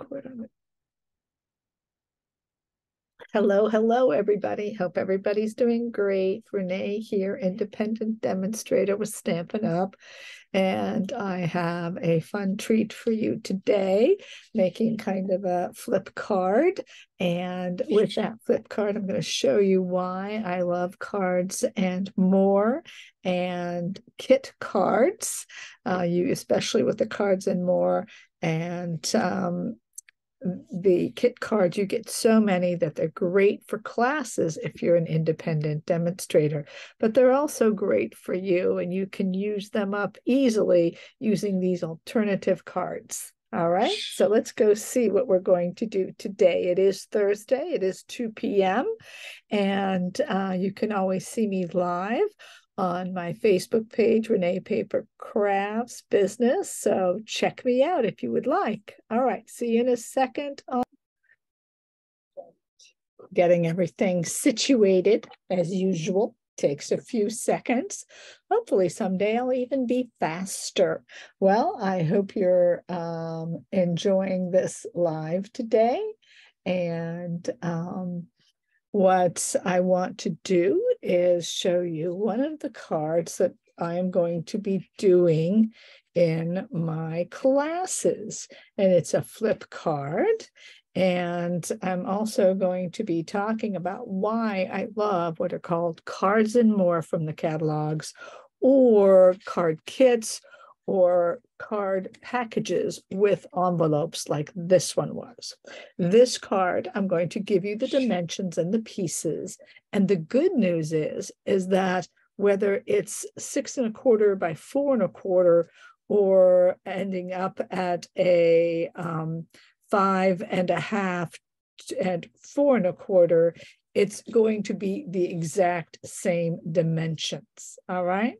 record on it. Hello, hello, everybody. Hope everybody's doing great. Renee here, independent demonstrator with Stampin' Up. And I have a fun treat for you today, making kind of a flip card. And with that flip card, I'm going to show you why I love cards and more and kit cards, uh, you especially with the cards and more. And um, the kit cards, you get so many that they're great for classes if you're an independent demonstrator, but they're also great for you and you can use them up easily using these alternative cards. All right, so let's go see what we're going to do today. It is Thursday, it is 2 p.m., and uh, you can always see me live on my Facebook page, Renee Paper Crafts Business. So check me out if you would like. All right, see you in a second. On Getting everything situated as usual takes a few seconds. Hopefully, someday I'll even be faster. Well, I hope you're um, enjoying this live today. And um, what I want to do is show you one of the cards that I am going to be doing in my classes. And it's a flip card. And I'm also going to be talking about why I love what are called cards and more from the catalogs or card kits or card packages with envelopes like this one was. This card, I'm going to give you the dimensions and the pieces. And the good news is, is that whether it's six and a quarter by four and a quarter or ending up at a um, five and a half and four and a quarter, it's going to be the exact same dimensions. All right.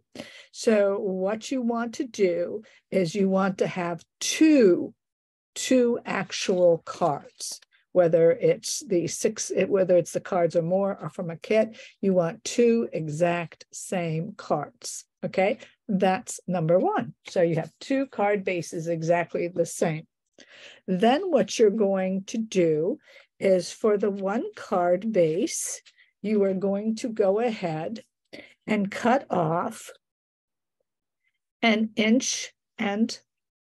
So what you want to do is you want to have two, two actual cards, whether it's the six, whether it's the cards or more or from a kit, you want two exact same cards. Okay. That's number one. So you have two card bases exactly the same. Then what you're going to do is for the one card base, you are going to go ahead and cut off an inch and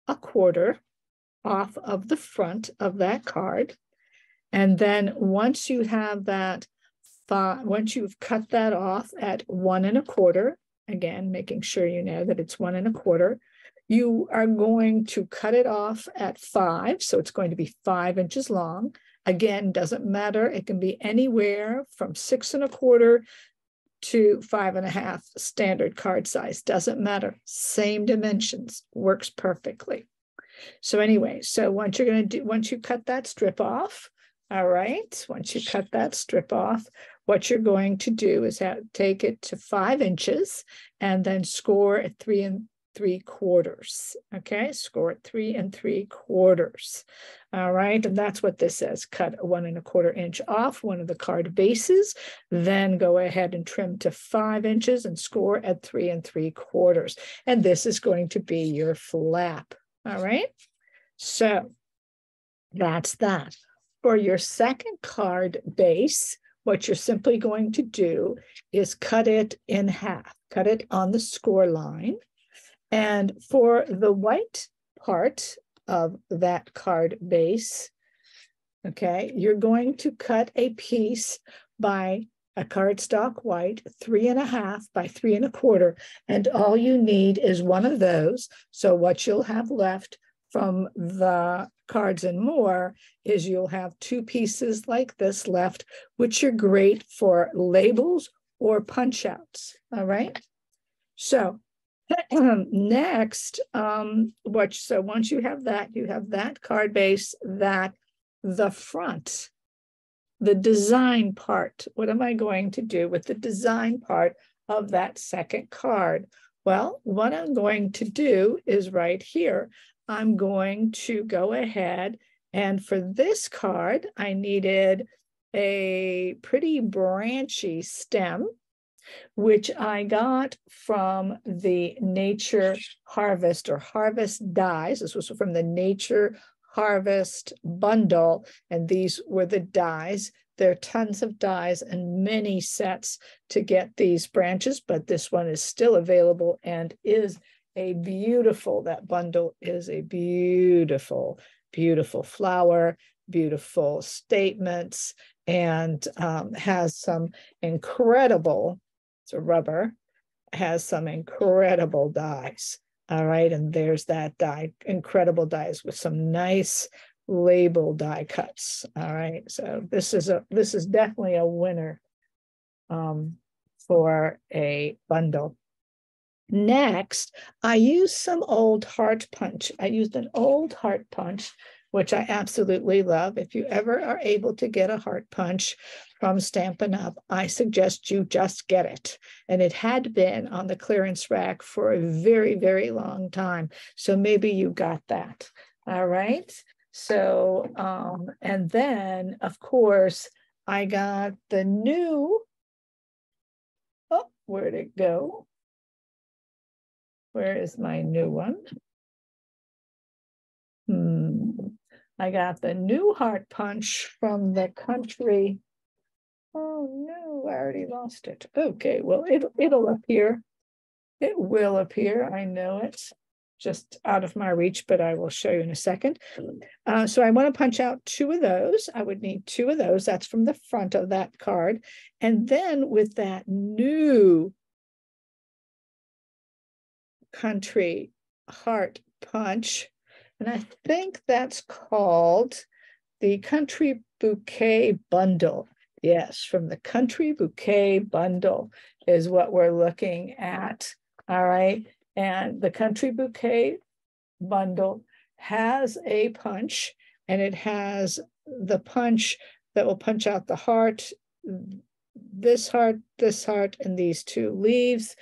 a quarter off of the front of that card. And then once you have that, once you've cut that off at one and a quarter, again, making sure you know that it's one and a quarter, you are going to cut it off at five. So it's going to be five inches long. Again, doesn't matter. It can be anywhere from six and a quarter to five and a half standard card size. Doesn't matter. Same dimensions. Works perfectly. So anyway, so once you're going to do, once you cut that strip off, all right, once you cut that strip off, what you're going to do is have, take it to five inches and then score at three and three quarters. Okay, score at three and three quarters. All right, and that's what this says. Cut one and a quarter inch off one of the card bases, then go ahead and trim to five inches and score at three and three quarters. And this is going to be your flap. All right, so that's that. For your second card base, what you're simply going to do is cut it in half, cut it on the score line and for the white part of that card base, okay, you're going to cut a piece by a cardstock white, three and a half by three and a quarter. And all you need is one of those. So what you'll have left from the cards and more is you'll have two pieces like this left, which are great for labels or punch outs. All right. So Next, um, what so once you have that, you have that card base, that the front, the design part. What am I going to do with the design part of that second card? Well, what I'm going to do is right here. I'm going to go ahead and for this card, I needed a pretty branchy stem which I got from the Nature Harvest or Harvest Dies. This was from the Nature Harvest bundle. And these were the dies. There are tons of dies and many sets to get these branches, but this one is still available and is a beautiful, that bundle is a beautiful, beautiful flower, beautiful statements, and um, has some incredible, a rubber, has some incredible dies. All right, and there's that die, incredible dies with some nice label die cuts. All right, so this is a this is definitely a winner um, for a bundle. Next, I used some old heart punch. I used an old heart punch, which I absolutely love. If you ever are able to get a heart punch from Stampin' Up, I suggest you just get it. And it had been on the clearance rack for a very, very long time. So maybe you got that. All right. So, um, and then of course, I got the new, oh, where'd it go? Where is my new one? Hmm. I got the new heart punch from the country Oh no, I already lost it. Okay, well, it'll, it'll appear. It will appear, I know it's just out of my reach, but I will show you in a second. Uh, so I want to punch out two of those. I would need two of those. That's from the front of that card. And then with that new country heart punch, and I think that's called the country bouquet bundle. Yes, from the country bouquet bundle is what we're looking at. All right. And the country bouquet bundle has a punch and it has the punch that will punch out the heart, this heart, this heart, and these two leaves.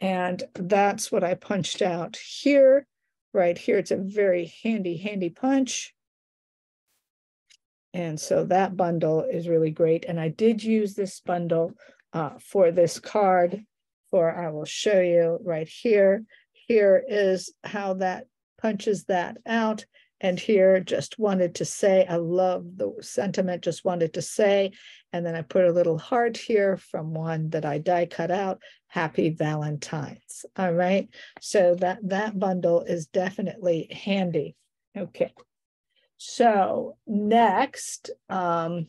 And that's what I punched out here, right here. It's a very handy, handy punch. And so that bundle is really great. And I did use this bundle uh, for this card for, I will show you right here. Here is how that punches that out. And here just wanted to say, I love the sentiment, just wanted to say, and then I put a little heart here from one that I die cut out, Happy Valentine's. All right, so that, that bundle is definitely handy. Okay. So next, um,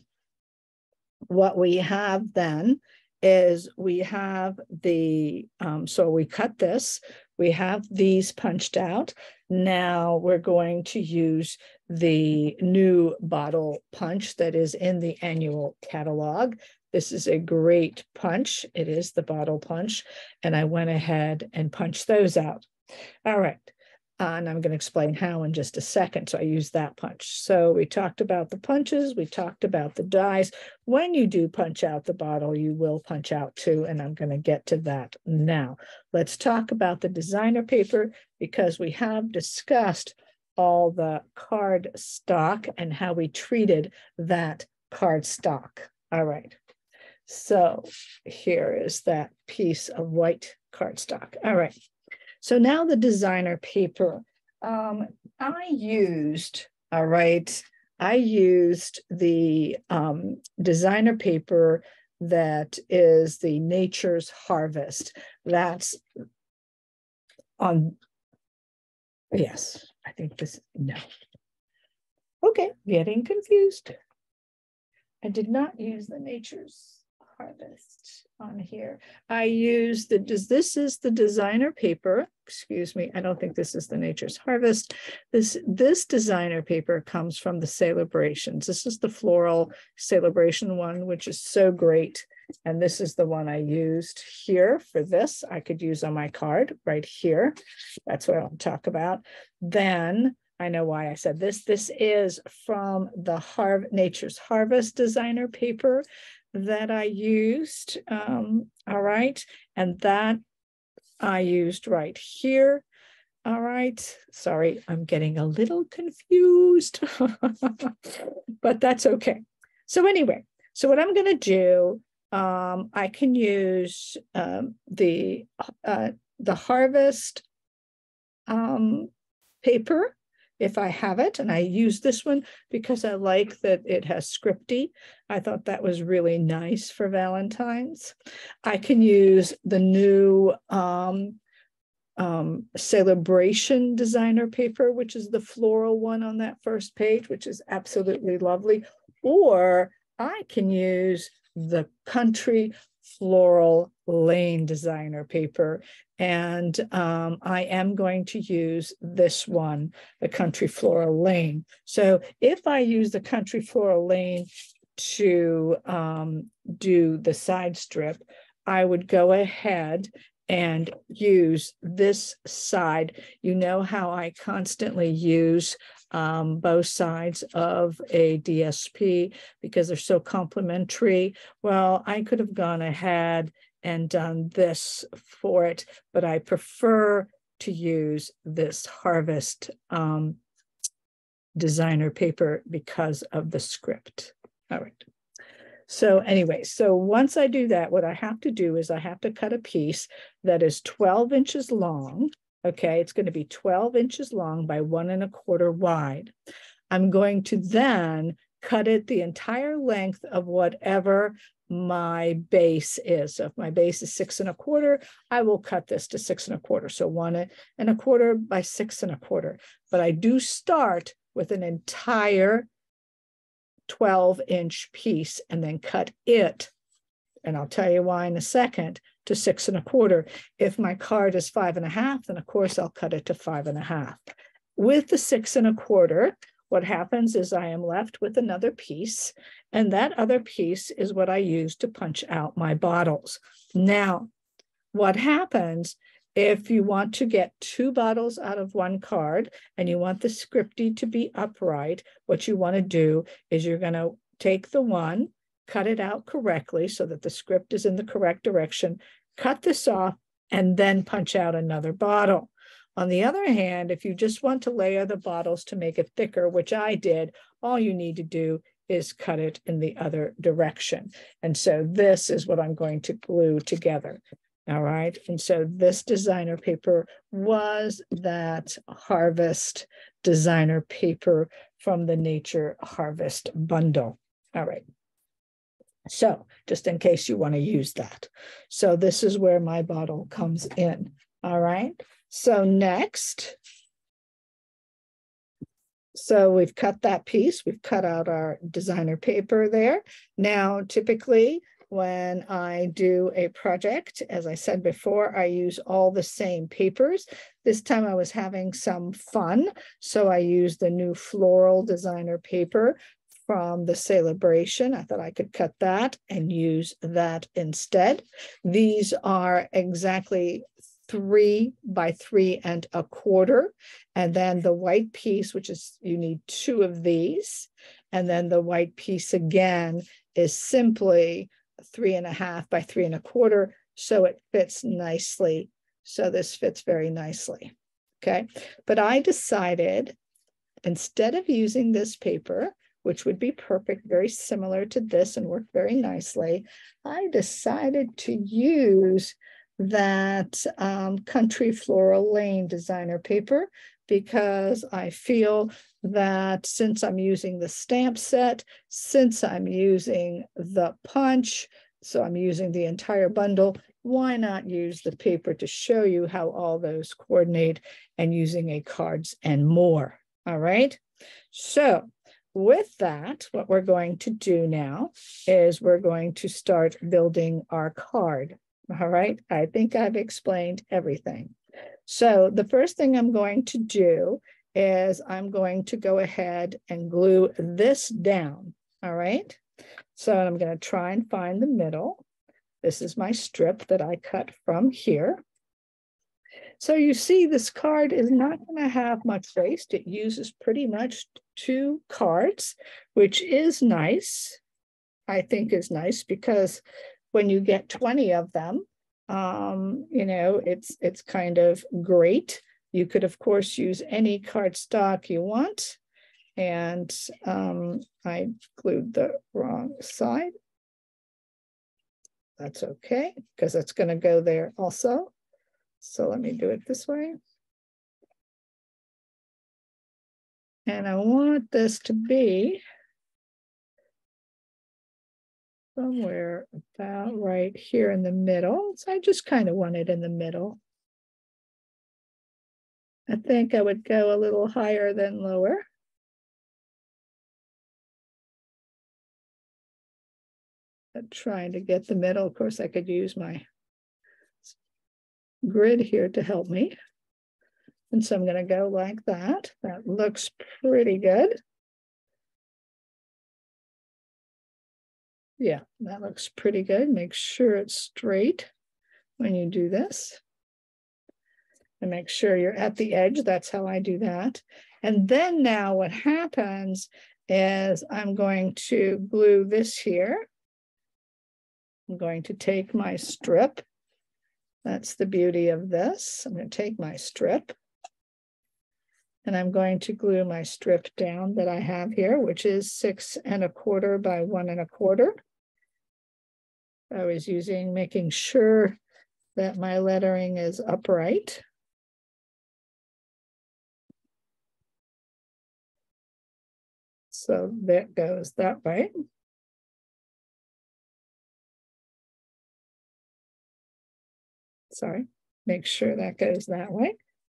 what we have then is we have the, um, so we cut this, we have these punched out. Now we're going to use the new bottle punch that is in the annual catalog. This is a great punch. It is the bottle punch. And I went ahead and punched those out. All right. Uh, and I'm going to explain how in just a second. So I use that punch. So we talked about the punches, we talked about the dies. When you do punch out the bottle, you will punch out too, and I'm going to get to that now. Let's talk about the designer paper because we have discussed all the card stock and how we treated that card stock. All right. So here is that piece of white cardstock. All right. So now the designer paper. Um, I used, all right, I used the um, designer paper that is the Nature's Harvest. That's on, yes, I think this, no. Okay, getting confused. I did not use the Nature's harvest on here. I use the, does this is the designer paper, excuse me, I don't think this is the Nature's Harvest. This, this designer paper comes from the Celebrations. This is the floral celebration one, which is so great. And this is the one I used here for this. I could use on my card right here. That's what I'll talk about. Then I know why I said this. This is from the Har Nature's Harvest designer paper that I used. Um, all right. And that I used right here. All right. Sorry, I'm getting a little confused, but that's okay. So anyway, so what I'm going to do, um, I can use um, the uh, the harvest um, paper if I have it. And I use this one because I like that it has scripty. I thought that was really nice for Valentine's. I can use the new um, um, Celebration designer paper, which is the floral one on that first page, which is absolutely lovely. Or I can use the Country Floral Lane designer paper. And um, I am going to use this one, the Country Floral Lane. So if I use the Country Floral Lane to um, do the side strip, I would go ahead and use this side. You know how I constantly use um, both sides of a DSP because they're so complementary. Well, I could have gone ahead and done this for it, but I prefer to use this Harvest um, designer paper because of the script. All right. So anyway, so once I do that, what I have to do is I have to cut a piece that is 12 inches long. Okay, it's going to be 12 inches long by one and a quarter wide. I'm going to then cut it the entire length of whatever my base is. So if my base is six and a quarter, I will cut this to six and a quarter. So one and a quarter by six and a quarter. But I do start with an entire 12 inch piece and then cut it, and I'll tell you why in a second, to six and a quarter. If my card is five and a half, then of course I'll cut it to five and a half. With the six and a quarter, what happens is I am left with another piece, and that other piece is what I use to punch out my bottles. Now, what happens if you want to get two bottles out of one card and you want the scripty to be upright, what you want to do is you're going to take the one, cut it out correctly so that the script is in the correct direction, cut this off, and then punch out another bottle. On the other hand, if you just want to layer the bottles to make it thicker, which I did, all you need to do is cut it in the other direction. And so this is what I'm going to glue together. All right. And so this designer paper was that harvest designer paper from the Nature Harvest bundle. All right. So just in case you want to use that. So this is where my bottle comes in. All right. So next, so we've cut that piece. We've cut out our designer paper there. Now, typically when I do a project. As I said before, I use all the same papers. This time I was having some fun, so I used the new floral designer paper from the celebration. I thought I could cut that and use that instead. These are exactly three by three and a quarter. And then the white piece, which is you need two of these. And then the white piece again is simply three and a half by three and a quarter, so it fits nicely. So this fits very nicely, okay? But I decided instead of using this paper, which would be perfect, very similar to this and work very nicely, I decided to use that um, Country Floral Lane designer paper because I feel that since I'm using the stamp set, since I'm using the punch, so I'm using the entire bundle, why not use the paper to show you how all those coordinate and using a cards and more, all right? So with that, what we're going to do now is we're going to start building our card, all right? I think I've explained everything. So the first thing I'm going to do is I'm going to go ahead and glue this down, all right? So I'm going to try and find the middle. This is my strip that I cut from here. So you see this card is not going to have much waste. It uses pretty much two cards, which is nice. I think is nice because when you get 20 of them, um, you know, it's it's kind of great. You could, of course, use any cardstock you want. And um, I glued the wrong side. That's okay, because it's going to go there also. So let me do it this way. And I want this to be somewhere about right here in the middle. So I just kind of want it in the middle. I think I would go a little higher than lower. But trying to get the middle. Of course, I could use my grid here to help me. And so I'm going to go like that. That looks pretty good. Yeah, that looks pretty good. Make sure it's straight when you do this. And make sure you're at the edge. That's how I do that. And then now what happens is I'm going to glue this here. I'm going to take my strip. That's the beauty of this. I'm going to take my strip and I'm going to glue my strip down that I have here, which is six and a quarter by one and a quarter. I was using, making sure that my lettering is upright. So that goes that way. Sorry, make sure that goes that way.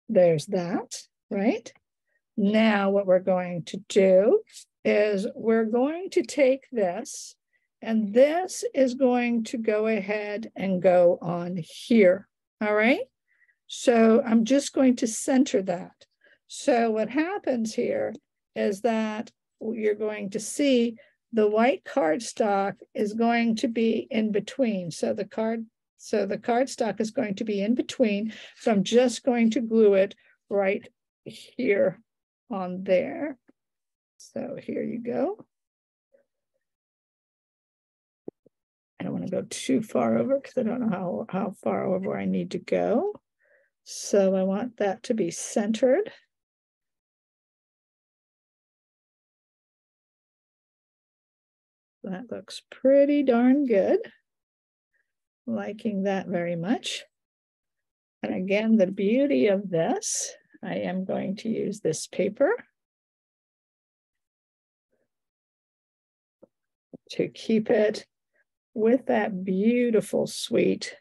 There's that right? Now what we're going to do is we're going to take this and this is going to go ahead and go on here, all right? So I'm just going to center that. So what happens here is that you're going to see the white cardstock is going to be in between. So the card, so the cardstock is going to be in between. So I'm just going to glue it right here on there. So here you go. I don't want to go too far over because I don't know how, how far over I need to go. So I want that to be centered. That looks pretty darn good. Liking that very much. And again, the beauty of this I am going to use this paper to keep it with that beautiful sweet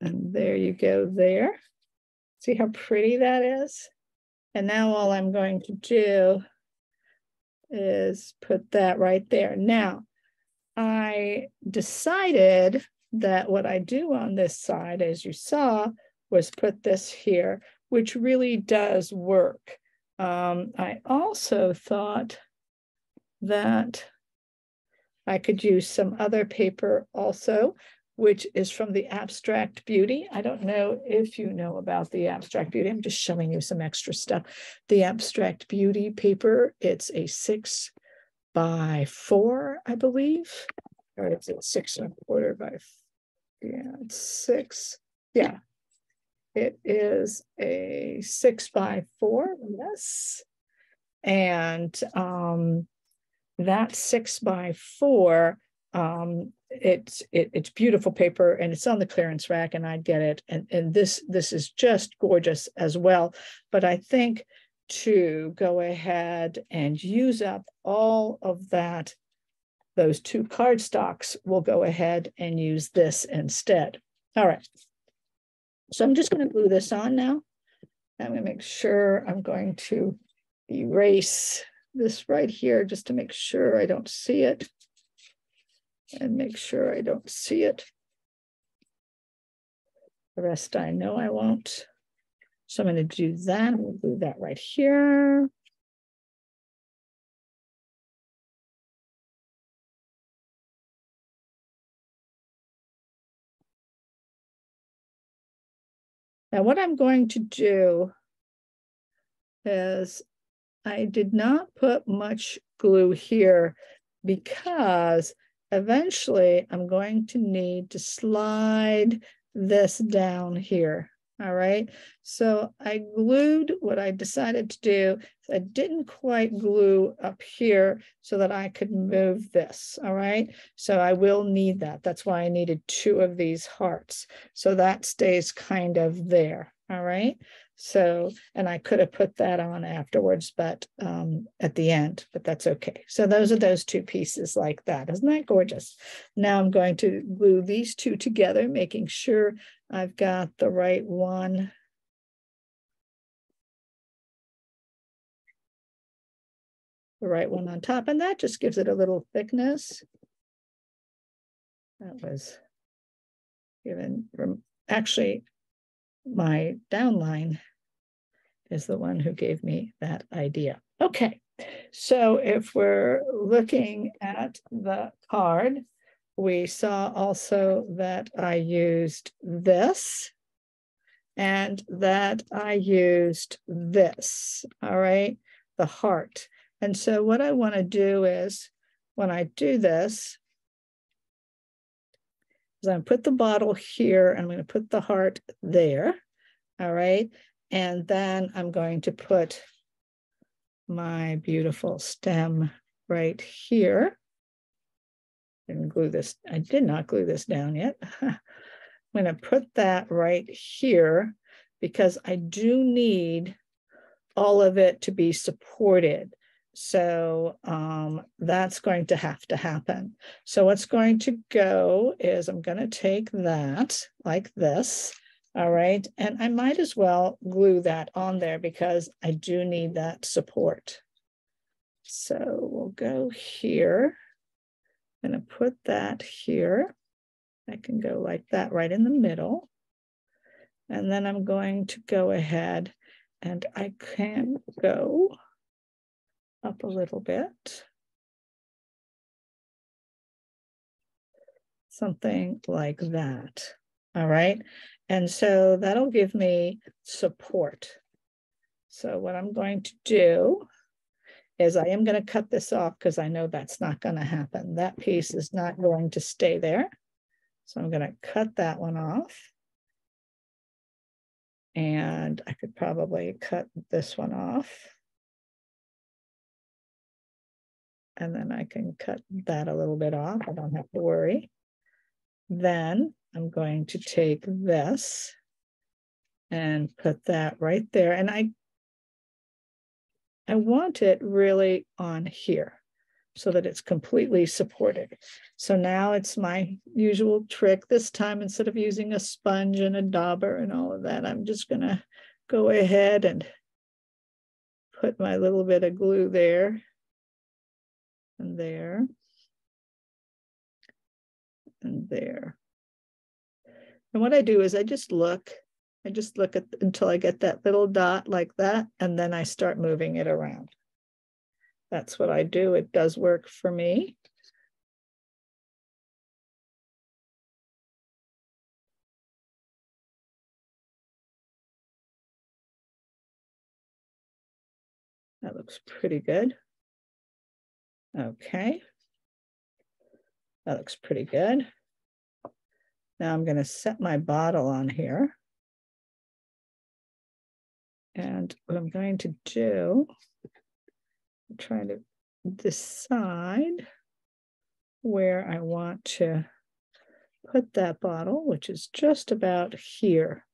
And there you go there. See how pretty that is? And now all I'm going to do is put that right there. Now, I decided that what I do on this side, as you saw, was put this here, which really does work. Um, I also thought that I could use some other paper also, which is from the Abstract Beauty. I don't know if you know about the Abstract Beauty. I'm just showing you some extra stuff. The Abstract Beauty paper, it's a six by four, I believe, or it's six and a quarter by yeah, it's six. Yeah, it is a six by four, yes. And um, that six by four, um, it's it, it's beautiful paper and it's on the clearance rack and I'd get it. And, and this this is just gorgeous as well. But I think to go ahead and use up all of that those two card stocks, we'll go ahead and use this instead. All right. So I'm just going to glue this on now. I'm going to make sure I'm going to erase this right here just to make sure I don't see it and make sure I don't see it. The rest I know I won't. So I'm going to do that. We'll do that right here. Now what I'm going to do is I did not put much glue here because eventually I'm going to need to slide this down here. All right. So I glued what I decided to do. I didn't quite glue up here so that I could move this. All right. So I will need that. That's why I needed two of these hearts. So that stays kind of there. All right. So, and I could have put that on afterwards, but um, at the end, but that's okay. So those are those two pieces like that. Isn't that gorgeous? Now I'm going to glue these two together, making sure I've got the right one. The right one on top, and that just gives it a little thickness. That was given from actually my downline is the one who gave me that idea. Okay, so if we're looking at the card, we saw also that I used this and that I used this, all right, the heart. And so what I want to do is when I do this, is I'm going to put the bottle here, and I'm going to put the heart there. All right. And then I'm going to put my beautiful stem right here. And glue this, I did not glue this down yet. I'm going to put that right here because I do need all of it to be supported. So um, that's going to have to happen. So what's going to go is I'm going to take that like this. All right. And I might as well glue that on there because I do need that support. So we'll go here. I'm going to put that here. I can go like that right in the middle. And then I'm going to go ahead and I can go up a little bit. Something like that. All right. And so that'll give me support. So what I'm going to do is I am going to cut this off because I know that's not going to happen. That piece is not going to stay there. So I'm going to cut that one off. And I could probably cut this one off. and then I can cut that a little bit off. I don't have to worry. Then I'm going to take this and put that right there. And I, I want it really on here so that it's completely supported. So now it's my usual trick. This time, instead of using a sponge and a dauber and all of that, I'm just gonna go ahead and put my little bit of glue there and there and there. And what I do is I just look, I just look at until I get that little dot like that, and then I start moving it around. That's what I do. It does work for me. That looks pretty good. Okay. That looks pretty good. Now I'm going to set my bottle on here. And what I'm going to do, I'm trying to decide where I want to put that bottle, which is just about here.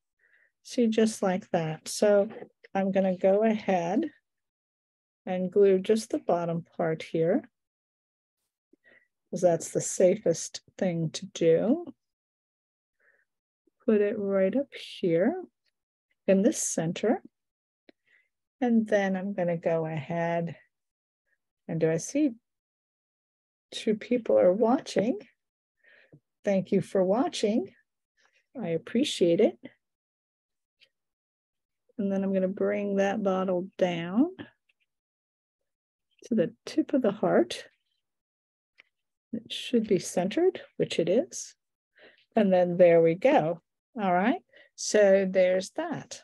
See, just like that. So I'm going to go ahead and glue just the bottom part here because that's the safest thing to do. Put it right up here in the center. And then I'm going to go ahead and do I see two people are watching? Thank you for watching. I appreciate it. And then I'm going to bring that bottle down to the tip of the heart. It should be centered, which it is. And then there we go. All right. So there's that.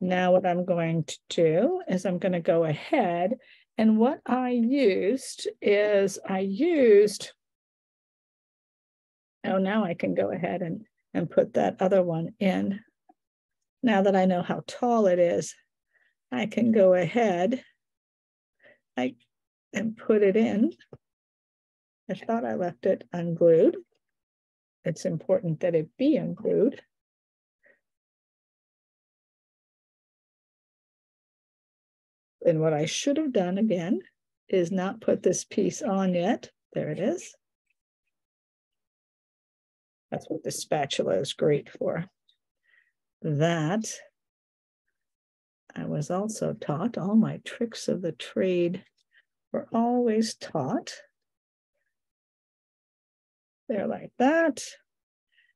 Now what I'm going to do is I'm going to go ahead and what I used is I used, oh, now I can go ahead and, and put that other one in. Now that I know how tall it is, I can go ahead I and put it in. I thought I left it unglued it's important that it be include. And what I should have done again is not put this piece on yet. There it is. That's what the spatula is great for. That I was also taught, all my tricks of the trade were always taught. There like that.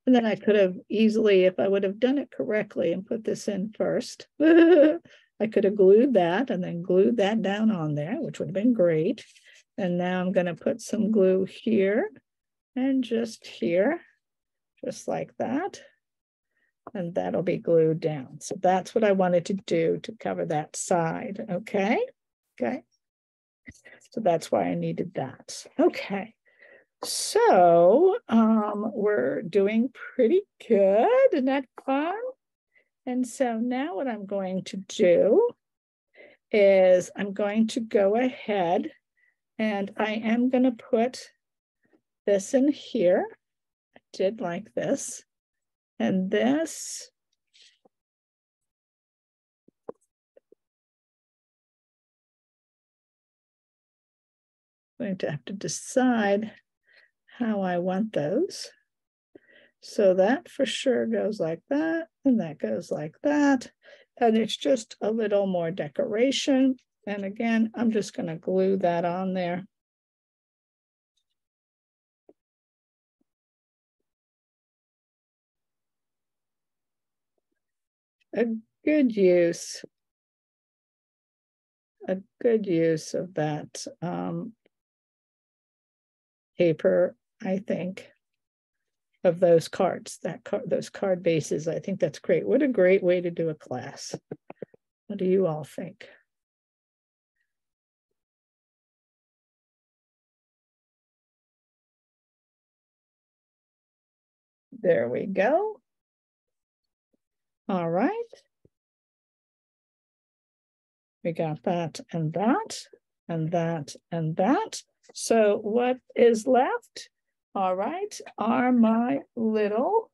And then I could have easily, if I would have done it correctly and put this in first, I could have glued that and then glued that down on there, which would have been great. And now I'm going to put some glue here and just here, just like that. And that'll be glued down. So that's what I wanted to do to cover that side. Okay. Okay. So that's why I needed that. Okay. So um, we're doing pretty good. Isn't that fun? And so now what I'm going to do is I'm going to go ahead and I am going to put this in here. I did like this. And this I'm going to have to decide how I want those. So that for sure goes like that, and that goes like that. And it's just a little more decoration. And again, I'm just going to glue that on there. A good use, a good use of that um, paper, I think, of those cards, that card, those card bases. I think that's great. What a great way to do a class. What do you all think? There we go. All right. We got that and that and that and that. So what is left? All right, are my little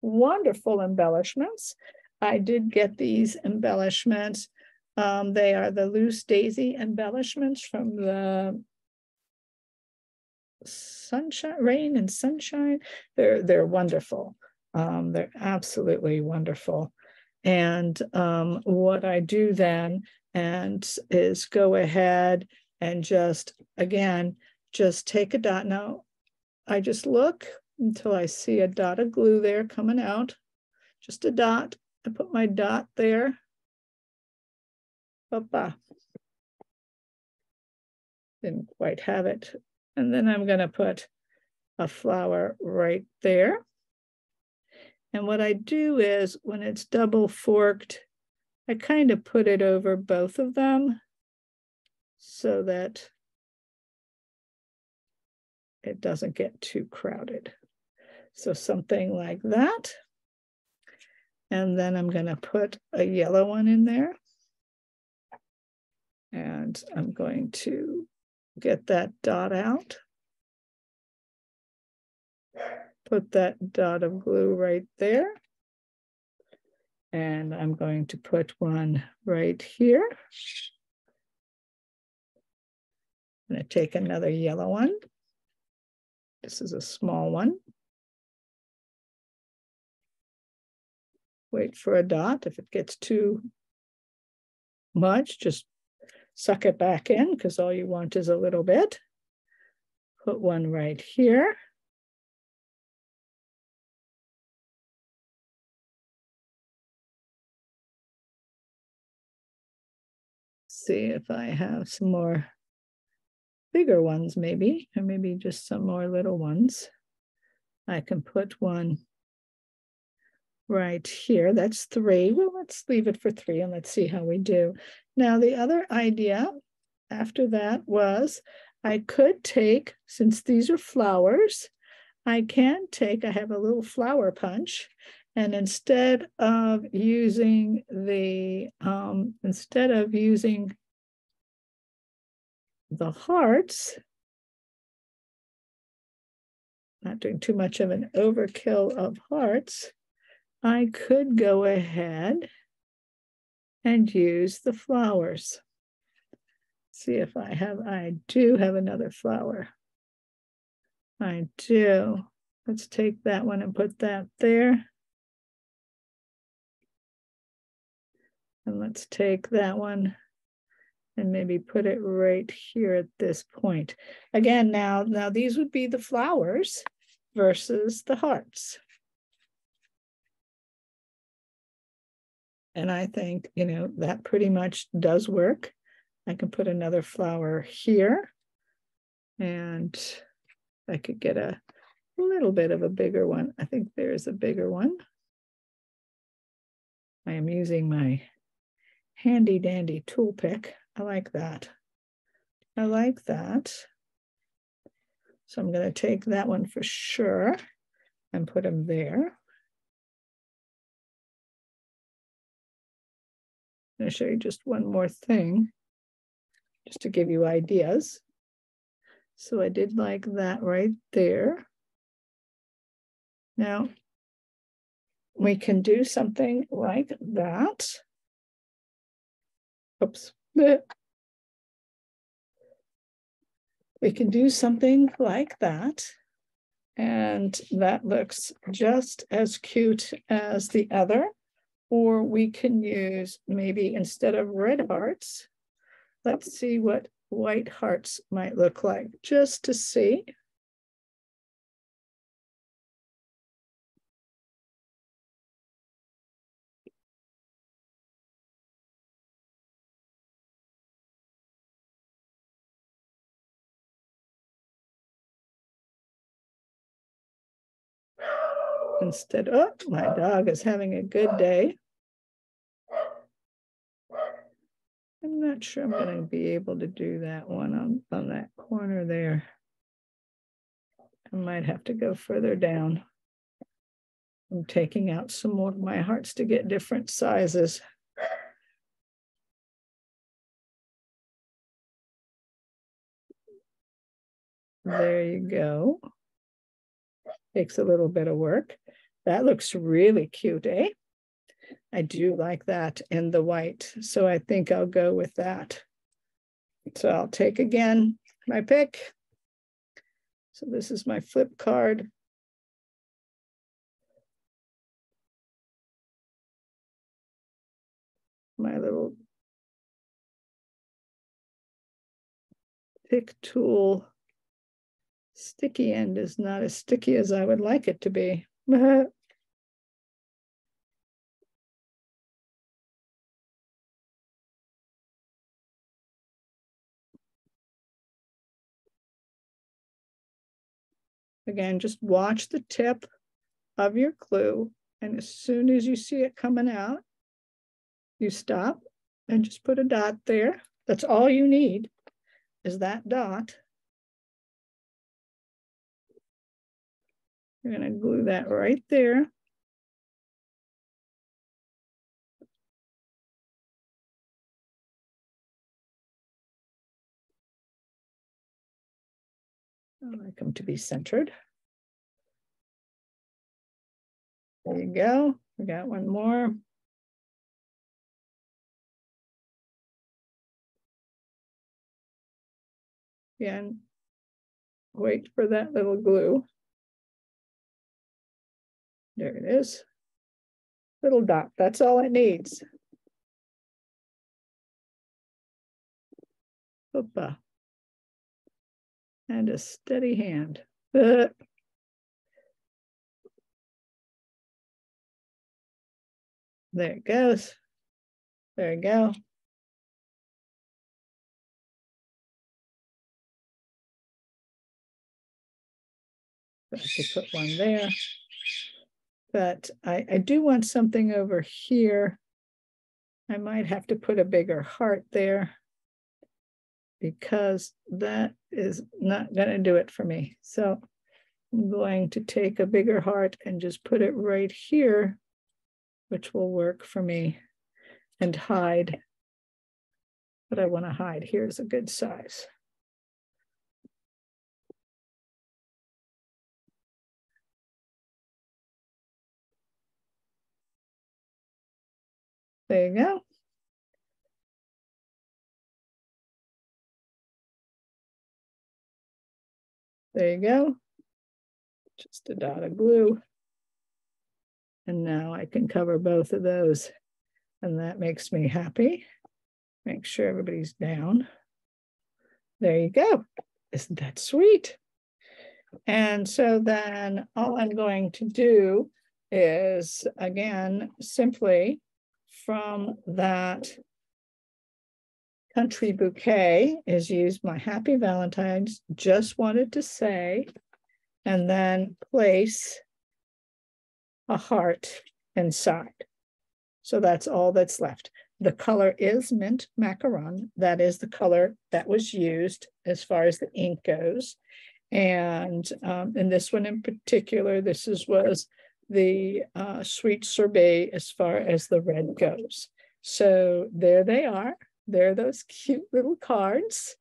wonderful embellishments. I did get these embellishments. Um, they are the loose daisy embellishments from the sunshine, rain and sunshine. They're they're wonderful. Um, they're absolutely wonderful. And um, what I do then and is go ahead and just, again, just take a dot. Now, I just look until I see a dot of glue there coming out, just a dot. I put my dot there. Papa. Didn't quite have it. And then I'm going to put a flower right there. And what I do is when it's double forked, I kind of put it over both of them so that it doesn't get too crowded. So something like that. And then I'm going to put a yellow one in there. And I'm going to get that dot out. Put that dot of glue right there. And I'm going to put one right here. I'm going to take another yellow one. This is a small one. Wait for a dot. If it gets too much, just suck it back in because all you want is a little bit. Put one right here. See if I have some more bigger ones maybe, or maybe just some more little ones. I can put one right here. That's three. Well, let's leave it for three and let's see how we do. Now, the other idea after that was I could take, since these are flowers, I can take, I have a little flower punch, and instead of using the, um, instead of using the hearts, not doing too much of an overkill of hearts, I could go ahead and use the flowers. See if I have, I do have another flower. I do. Let's take that one and put that there. And let's take that one and maybe put it right here at this point. Again, now, now these would be the flowers versus the hearts. And I think, you know, that pretty much does work. I can put another flower here and I could get a little bit of a bigger one. I think there's a bigger one. I am using my handy dandy tool pick. I like that. I like that. So I'm going to take that one for sure and put them there. I'm going to show you just one more thing, just to give you ideas. So I did like that right there. Now, we can do something like that. Oops. We can do something like that. And that looks just as cute as the other. Or we can use maybe instead of red hearts, let's see what white hearts might look like, just to see. Instead. Oh, my uh, dog is having a good uh, day. I'm not sure I'm going to be able to do that one on, on that corner there. I might have to go further down. I'm taking out some more of my hearts to get different sizes. There you go. Takes a little bit of work. That looks really cute, eh? I do like that in the white. So I think I'll go with that. So I'll take again my pick. So this is my flip card. My little pick tool sticky end is not as sticky as I would like it to be. Again, just watch the tip of your glue. And as soon as you see it coming out, you stop and just put a dot there. That's all you need is that dot. We're going to glue that right there. Oh, I like them to be centered. There you go. We got one more. Again, wait for that little glue. There it is. Little dot, that's all it needs. Opa. And a steady hand. there it goes. There you go. I could put one there but I, I do want something over here. I might have to put a bigger heart there because that is not going to do it for me. So I'm going to take a bigger heart and just put it right here, which will work for me and hide what I want to hide. Here's a good size. There you go. There you go. Just a dot of glue. And now I can cover both of those. And that makes me happy. Make sure everybody's down. There you go. Isn't that sweet? And so then all I'm going to do is, again, simply from that country bouquet is use my happy Valentine's, just wanted to say, and then place a heart inside. So that's all that's left. The color is mint macaron. That is the color that was used as far as the ink goes. And um, in this one in particular, this is was the uh, sweet sorbet as far as the red goes. So there they are. There those cute little cards.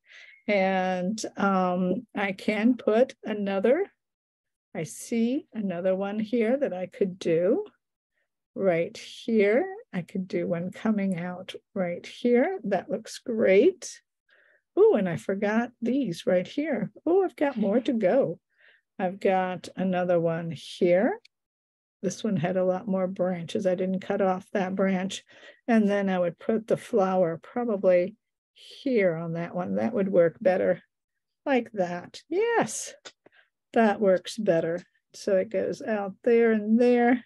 And um, I can put another, I see another one here that I could do right here. I could do one coming out right here. That looks great. Oh, and I forgot these right here. Oh, I've got more to go. I've got another one here. This one had a lot more branches. I didn't cut off that branch. And then I would put the flower probably here on that one. That would work better like that. Yes, that works better. So it goes out there and there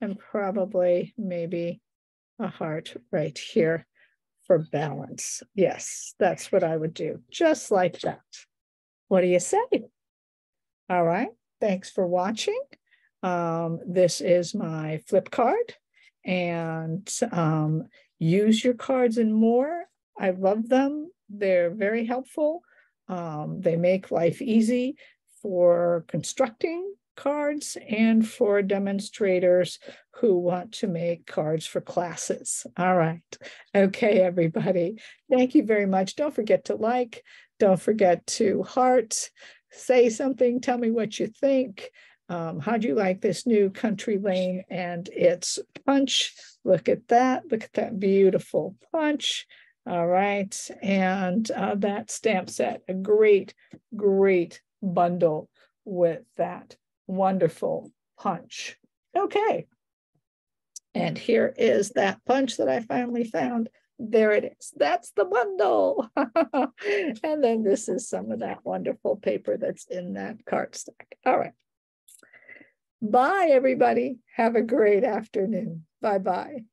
and probably maybe a heart right here for balance. Yes, that's what I would do, just like that. What do you say? All right, thanks for watching. Um, this is my flip card and um, use your cards and more. I love them. They're very helpful. Um, they make life easy for constructing cards and for demonstrators who want to make cards for classes. All right. Okay, everybody. Thank you very much. Don't forget to like, don't forget to heart, say something, tell me what you think. Um, how do you like this new country lane and its punch? Look at that. Look at that beautiful punch. All right. And uh, that stamp set, a great, great bundle with that wonderful punch. Okay. And here is that punch that I finally found. There it is. That's the bundle. and then this is some of that wonderful paper that's in that cardstock. All right. Bye, everybody. Have a great afternoon. Bye bye.